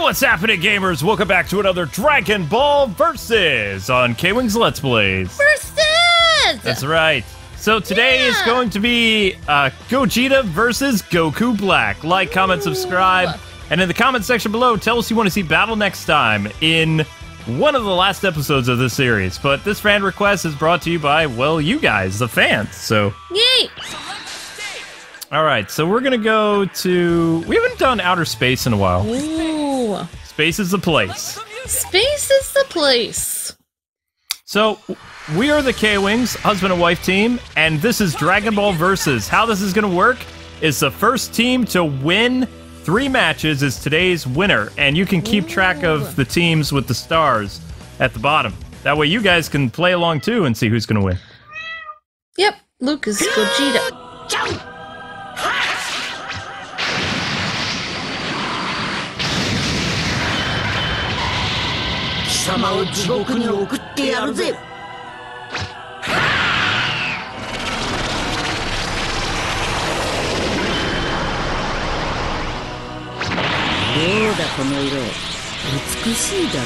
what's happening, gamers? Welcome back to another Dragon Ball Versus on Kwings Let's Plays. Versus! That's right. So today is going to be uh, Gogeta versus Goku Black. Like, comment, subscribe, and in the comment section below, tell us you want to see battle next time in one of the last episodes of this series. But this fan request is brought to you by, well, you guys, the fans. So, Yay! all right. So we're gonna go to. We haven't done outer space in a while. Ooh. Space is the place. Space is the place. So, we are the Kwings, husband and wife team, and this is Dragon Ball Versus. How this is going to work is the first team to win three matches is today's winner, and you can keep track of the teams with the stars at the bottom. That way, you guys can play along too and see who's going to win. Yep, Luke is Gogeta. 様を地獄に送ってやるぜ どうだこの色美しいだろ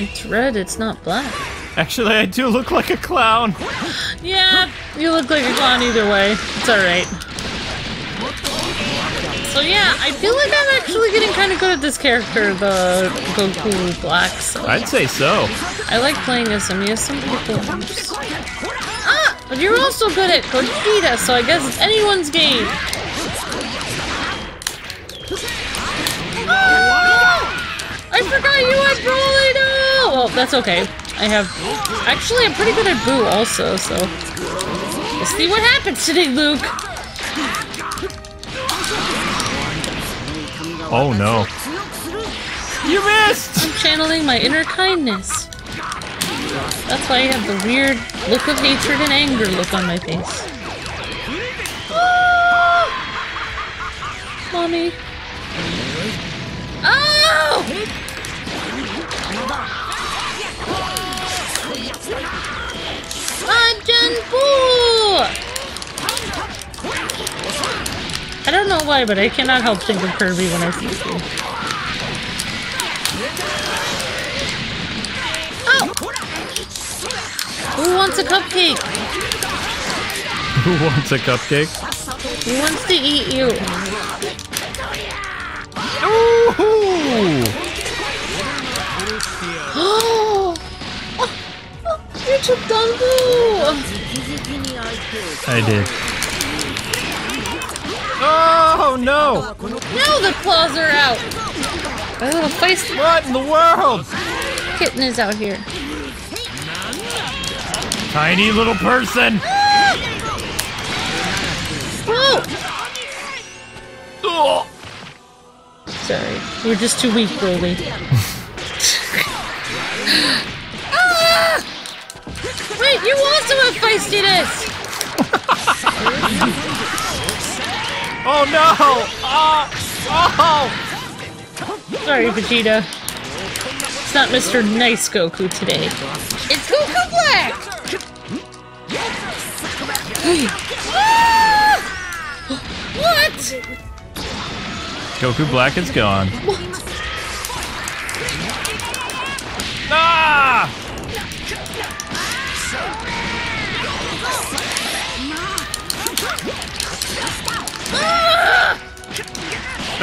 It's red, it's not black. Actually, I do look like a clown. Yeah, you look like a clown either way. It's alright. So yeah, I feel like I'm actually getting kind of good at this character, the Goku Black. So I'd say so. I like playing as him. He has some cool moves. Ah! But you're also good at Gogeta, so I guess it's anyone's game. Ah! I forgot you had Broly! No! Well, that's okay. I have... Actually, I'm pretty good at Boo also, so... Let's see what happens today, Luke! Oh no. You missed! I'm channeling my inner kindness. That's why I have the weird look of hatred and anger look on my face. Ah! Mommy. Oh! Majin Buu! I don't know why, but I cannot help think of Kirby when I see you. Oh! Who wants a cupcake? Who wants a cupcake? Who wants to eat you? Ooh! oh! You took Dongo! I did. Oh no! Now the claws are out! My little feisty What in the world? kitten is out here. Tiny little person! Whoa! Oh. Sorry, we're just too weak, Broly. ah! Wait, you also have feistiness! oh no! Oh! Oh! Sorry, Vegeta. It's not Mr. Nice Goku today. It's Goku Black! What? Goku Black is gone. Ah!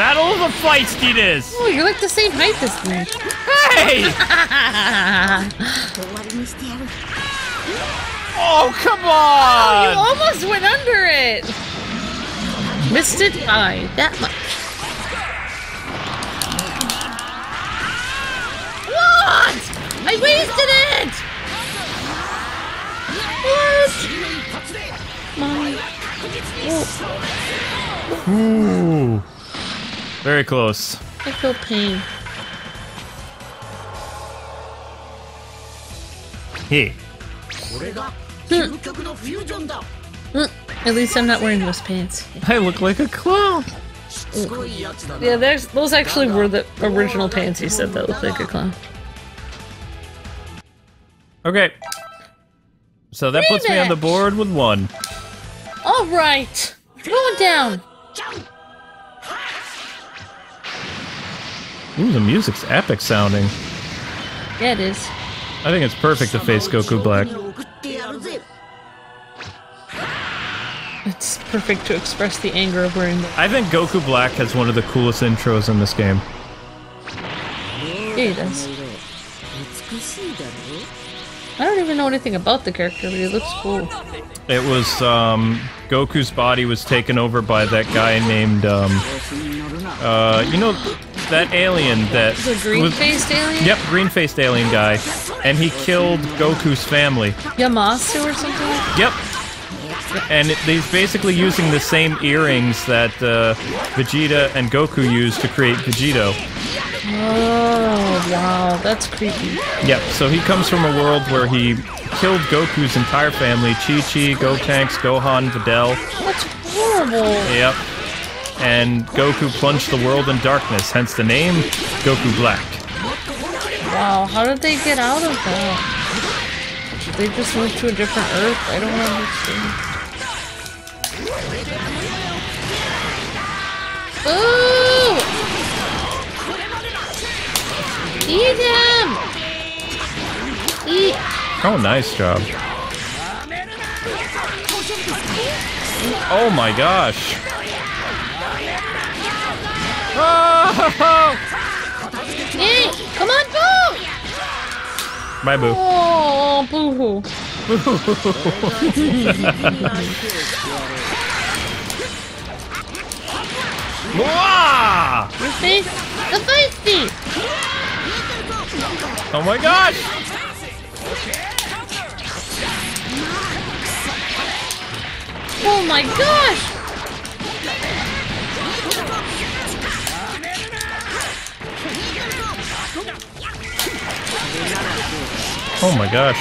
Battle of the Feistiness! Oh, you're like the same height as me. Hey! oh, come on! Oh, you almost went under it! Missed it by that much. What? I wasted it! What? Mommy. Oh. Ooh. Very close. I feel pain. Hey. Hmm. At least I'm not wearing those pants. I look like a clown. Yeah, those actually were the original pants he said that looked like a clown. Okay. So that Rematch. puts me on the board with one. All right. Going down. Ooh, the music's epic sounding. Yeah, it is. I think it's perfect to face Goku Black. It's perfect to express the anger of wearing the- I think Goku Black has one of the coolest intros in this game. Yeah, he does. I don't even know anything about the character, but he looks cool. It was um, Goku's body was taken over by that guy named um, uh, you know that alien that the green-faced alien. Yep, green-faced alien guy, and he killed Goku's family. Zamasu or something. Yep, and he's basically using the same earrings that uh, Vegeta and Goku used to create Vegito. Oh, wow. That's creepy. Yep, so he comes from a world where he killed Goku's entire family Chi-Chi, Gotenks, Gohan, Videl. That's horrible. Yep. And Goku plunged the world in darkness, hence the name Goku Black. Wow, how did they get out of that? They just move to a different Earth? I don't understand. Ooh! Eat him! Eat! Oh, nice job. Oh my gosh. Oh! Eat! Come on, boo! Bye, Boo. Oh, boo-hoo. Mwah! Your face, the feisty! Oh my gosh! Oh my gosh! Oh my gosh.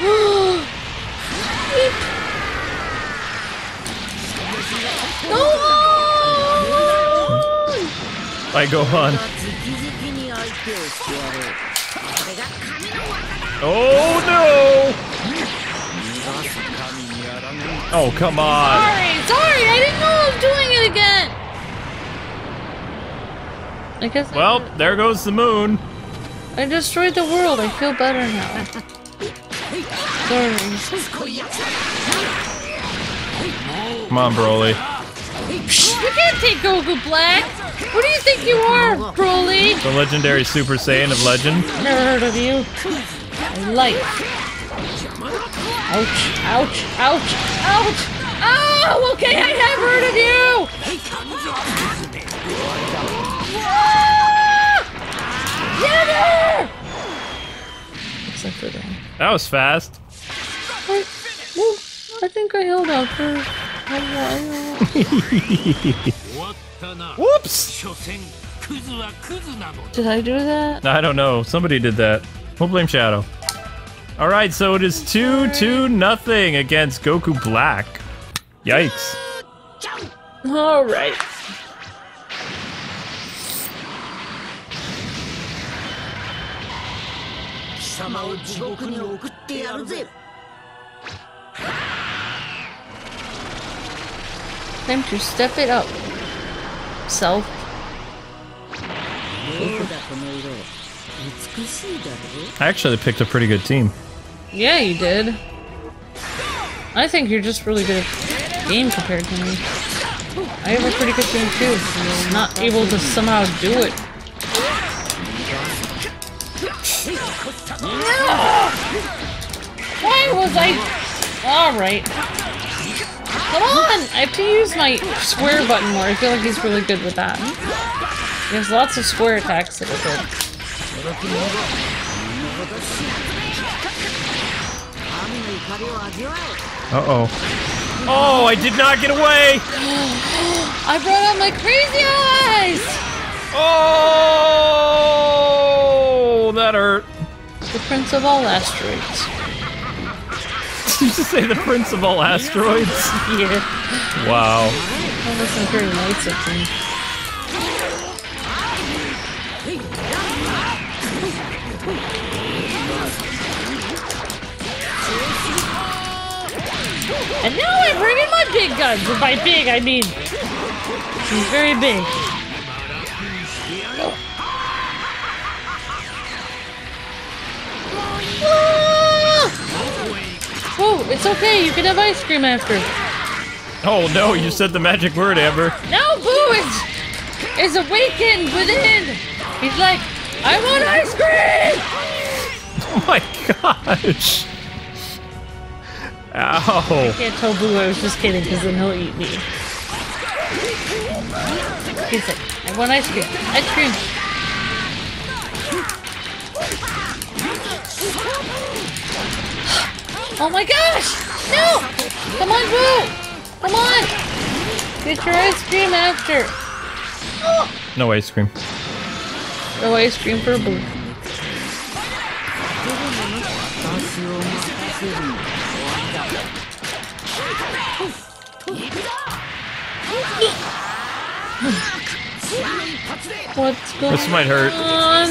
Go on! by Gohan. Oh no! Oh come on! Sorry, sorry, I didn't know I was doing it again. I guess. Well, I there goes the moon. I destroyed the world. I feel better now. Sorry. Come on, Broly. You can't take Goku Black. Who do you think you are, Broly? The legendary Super Saiyan of legend. Never heard of you. I like. Ouch, ouch, ouch, ouch! Oh, okay, I have heard of you! Ah! Never! Except for that. That was fast. I, well, I think I held out for a while. Whoops! Did I do that? I don't know. Somebody did that. We'll blame Shadow. Alright, so it is 2-2 nothing against Goku Black. Yikes. Alright. Time to step it up so. I actually picked a pretty good team. Yeah, you did. I think you're just really good at game compared to me. I have a pretty good team too. I'm not able to somehow do it. No! Why was I... Alright. Come on! I have to use my square button more. I feel like he's really good with that. He has lots of square attacks that are good. Uh-oh. Oh, I did not get away! I brought out my crazy eyes! Oh, that hurt. The Prince of All Asteroids. You just say the Prince of all asteroids? Yeah. Wow. That wasn't very nice of. And now I'm bringing my big guns. And by big, I mean he's very big. Oh, it's okay. You can have ice cream after. Oh no, you said the magic word, Amber. No, Boo is, is awakened within. He's like, I want ice cream! Oh my gosh. Ow. Can't tell Boo I was just kidding because then he'll eat me. He's like, I want ice cream. Ice cream. Oh my gosh! No! Come on, Boo! Come on! Get your ice cream after. No ice cream. No ice cream for Boo. What's going on? This might hurt. On?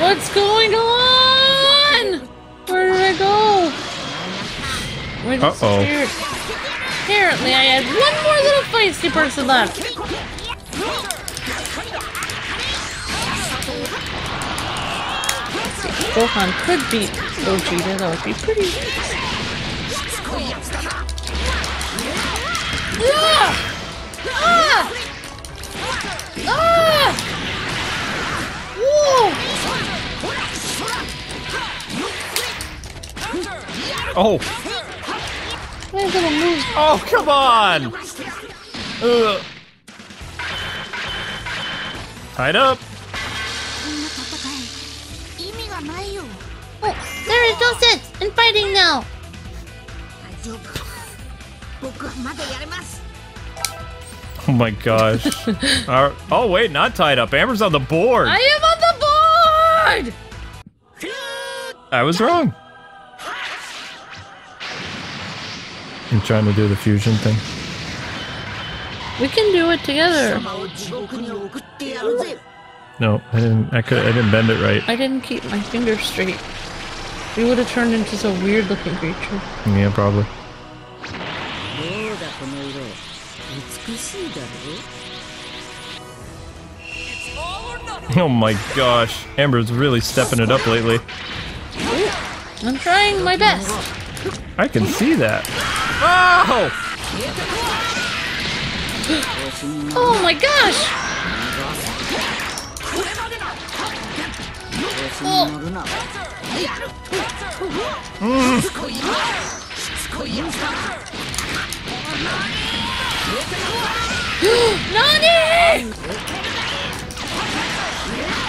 What's going on? Where did I go? Uh-oh. disappeared? Apparently, I had one more little feisty person left. Gohan could beat Gogeta, that would be pretty. Ah! Ah! Ah! Whoa! Oh. Oh, come on! Ugh. Tied up. Oh, There is no sense in fighting now. oh my gosh. Our, oh, wait, not tied up. Amber's on the board. I am on the board! I was wrong. and trying to do the fusion thing? We can do it together. No, I didn't. I could. I didn't bend it right. I didn't keep my finger straight. We would have turned into some weird-looking creature. Yeah, probably. Oh my gosh, Amber's really stepping it up lately. I'm trying my best. I can see that. Oh! Oh my gosh! Oh! Nani!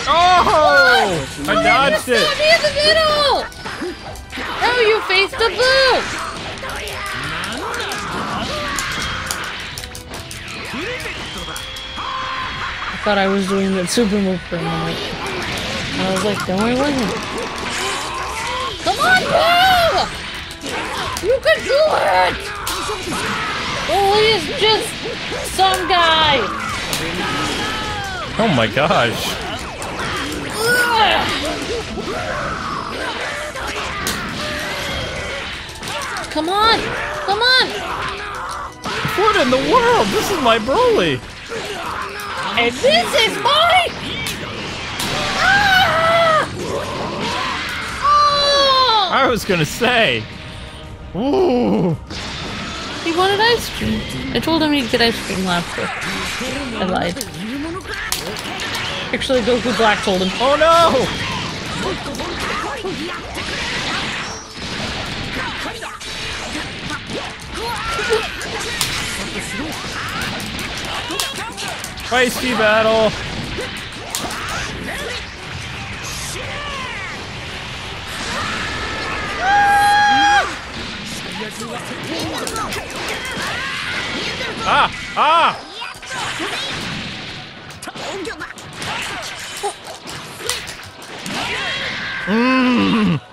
Oh! I dodged it! Oh, you faced the blue! Thought I was doing that super move for a moment. And I was like, no, I wasn't. Come on, Boo! You can do it! Oh, he's just some guy. Oh my gosh. Come on! Come on! What in the world? This is my Broly. And this is my... Ah! Oh! I was gonna say. Ooh. He wanted ice cream. I told him he'd get ice cream after. I lied. Actually, Goku Black told him. Oh no! Feisty battle. Ah! Ah!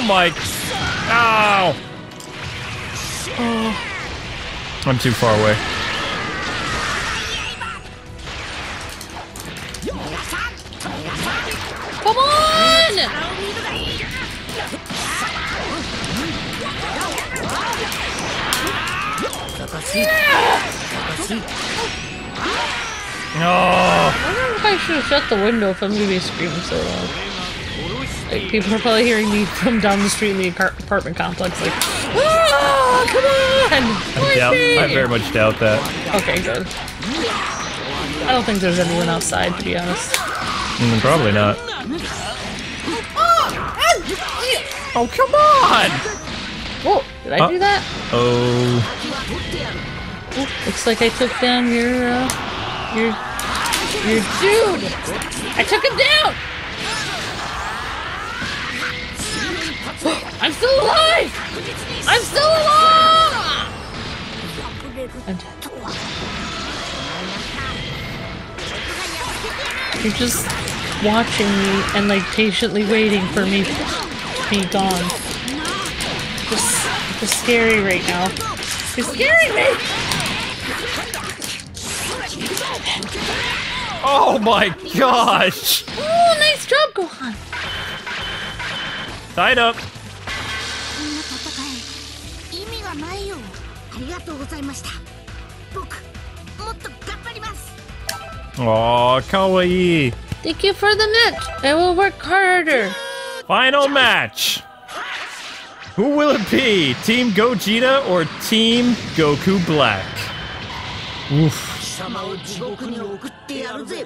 Oh my! Ow! I'm too far away. Come on! Oh, I wonder if I should have shut the window if I'm gonna be screaming so loud. Like, people are probably hearing me from down the street in the apartment complex, like, ah, come on! I, doubt, Fight I very much doubt that. Okay, good. I don't think there's anyone outside, to be honest. Mm, probably not. Oh, come on! Whoa, did I Uh, do that? Oh, Ooh, looks like I took down your, uh, your, your dude! I took him down! I'm still alive! I'm still alive! I'm. You're just watching me and like patiently waiting for me to be gone. Just, just scary right now. You're scaring me! oh my gosh! Oh, nice job, Gohan! Tied up. がとうございました僕もっと頑張ります Oh, kawaii. Thank you for the match. I will work harder. Final match. Who will it be? Team Gogeta or Team Goku Black? Oof. 貴様を地獄に送ってやるぜ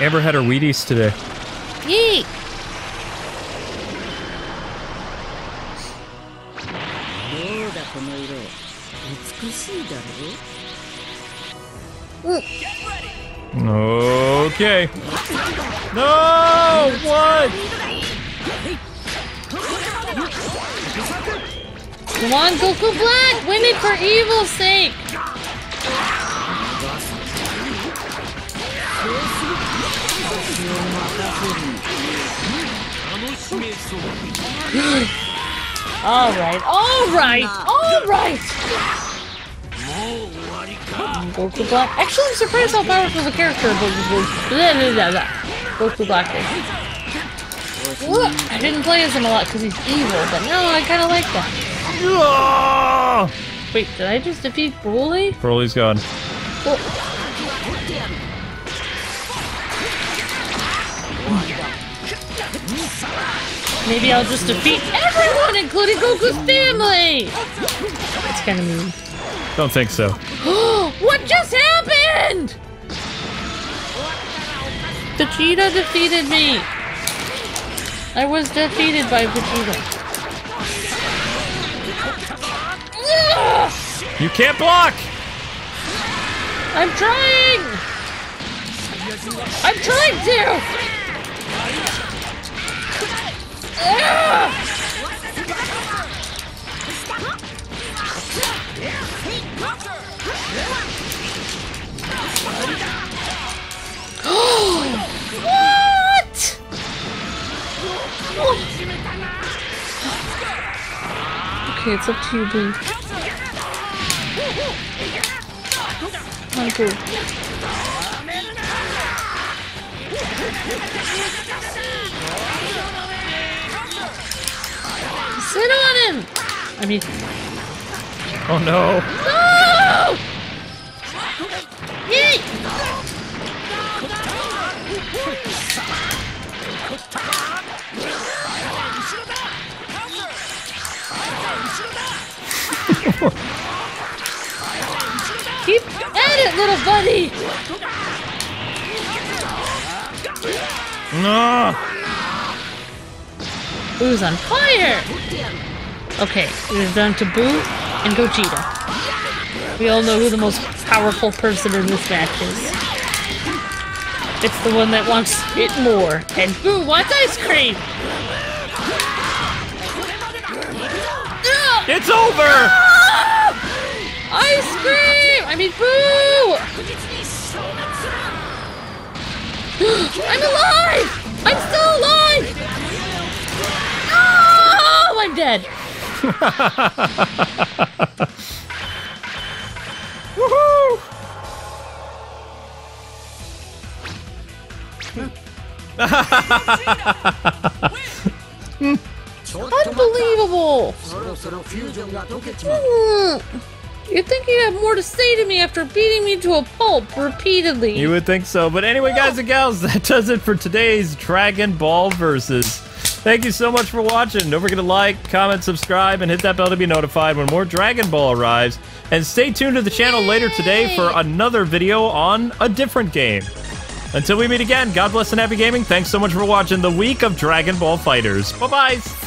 Amber had her Wheaties today. Yay! この色美しいだろ Okay. No! What? Come on, Goku Black! Win it for evil's sake! Alright, alright, alright! Goku Black. Actually, I'm surprised how powerful the character of Goku blah. Goku Black is. Look, I didn't play as him a lot because he's evil, but now I kind of like that. Wait, did I just defeat Broly? Broly's gone. Oh, maybe I'll just defeat everyone, including Goku's family! That's kind of mean. Don't think so. what just happened? Vegeta defeated me. I was defeated by Vegeta. You can't block! I'm trying! I'm trying to! What? Okay, it's up to you, Boo. Come on, Sit on him! I mean, Oh no. no! Yeet! Keep at it, little buddy! No. Boo's on fire! Okay, it is down to Boo and Gogeta. We all know who the most powerful person in this match is. It's the one that wants it more, and Boo wants ice cream! It's over! Ah! Ice cream! I mean, Boo! I'm alive! I'm dead. Woohoo! Unbelievable! You'd think you have more to say to me after beating me to a pulp repeatedly. You would think so. But anyway, guys and gals, that does it for today's Dragon Ball Versus. Thank you so much for watching. Don't forget to like, comment, subscribe, and hit that bell to be notified when more Dragon Ball arrives. And stay tuned to the channel later today for another video on a different game. Until we meet again, God bless and happy gaming. Thanks so much for watching the week of Dragon Ball FighterZ. Bye bye. See ya!